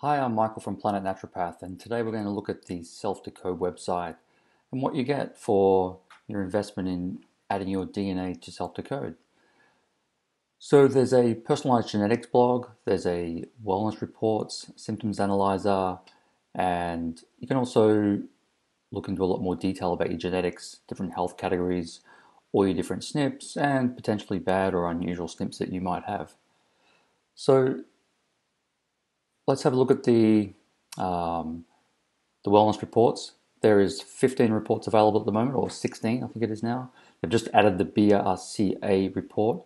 Hi, I'm Michael from Planet Naturopath, and today we're going to look at the Self Decode website and what you get for your investment in adding your DNA to Self Decode. So, there's a personalized genetics blog, there's a wellness reports, symptoms analyzer, and you can also look into a lot more detail about your genetics, different health categories, all your different SNPs, and potentially bad or unusual SNPs that you might have. So, let's have a look at the um, the wellness reports. There is 15 reports available at the moment, or 16, I think it is now. They've just added the BRCA report,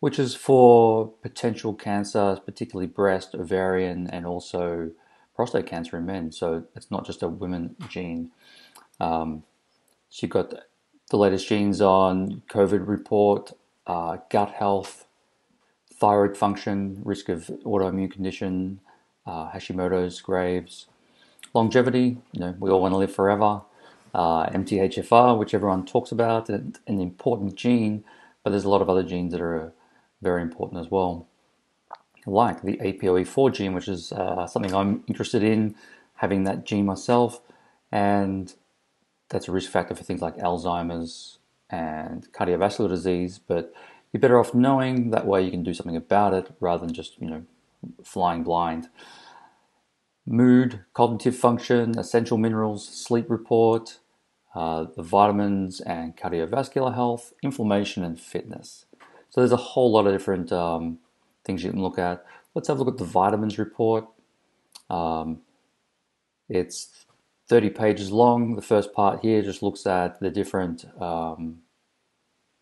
which is for potential cancers, particularly breast, ovarian, and also prostate cancer in men. So it's not just a women gene. Um, so you've got the latest genes on COVID report, uh, gut health, thyroid function, risk of autoimmune condition, uh, Hashimoto's, Graves. Longevity, you know, we all want to live forever. Uh, MTHFR, which everyone talks about, an important gene, but there's a lot of other genes that are very important as well. Like the APOE4 gene, which is uh, something I'm interested in, having that gene myself, and that's a risk factor for things like Alzheimer's and cardiovascular disease. But you're better off knowing that way you can do something about it rather than just you know flying blind. Mood, cognitive function, essential minerals, sleep report, uh, the vitamins and cardiovascular health, inflammation and fitness. So there's a whole lot of different um, things you can look at. Let's have a look at the vitamins report. Um, it's 30 pages long. The first part here just looks at the different um,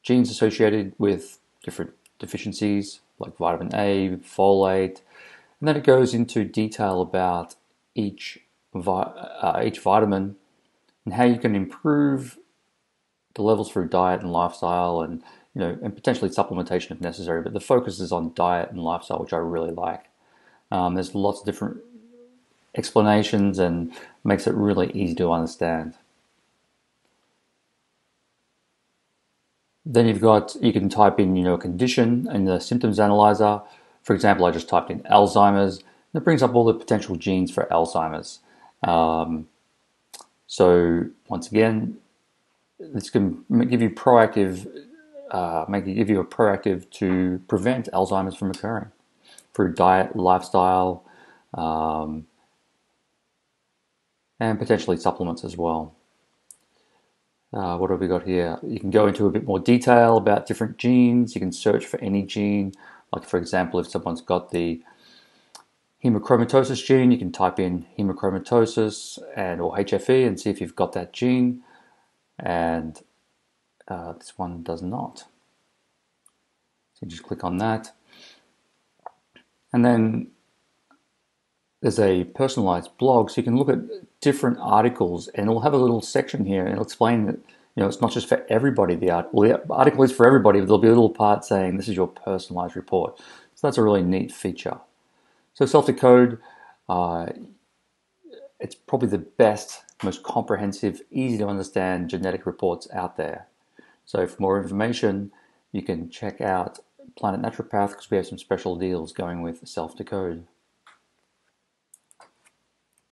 genes associated with different deficiencies like vitamin A, folate, and then it goes into detail about each, uh, each vitamin and how you can improve the levels through diet and lifestyle and you know and potentially supplementation if necessary. But the focus is on diet and lifestyle which i really like. Um, there's lots of different explanations and makes it really easy to understand. Then you've got you can type in you know a condition in the symptoms analyzer for example, I just typed in Alzheimer's, and it brings up all the potential genes for Alzheimer's. Um, so once again, this can give you proactive, uh, make give you a proactive to prevent Alzheimer's from occurring through diet, lifestyle, um, and potentially supplements as well. Uh, what have we got here? You can go into a bit more detail about different genes. You can search for any gene like for example, if someone's got the hemochromatosis gene, you can type in hemochromatosis and or HFE and see if you've got that gene. And uh, this one does not. So just click on that. And then there's a personalized blog, so you can look at different articles, and it'll have a little section here, and it'll explain that you know, it's not just for everybody. The, art, well, the article is for everybody, but there'll be a little part saying this is your personalized report. So that's a really neat feature. So self-decode, uh, it's probably the best, most comprehensive, easy to understand genetic reports out there. So for more information, you can check out Planet Naturopath because we have some special deals going with self-decode.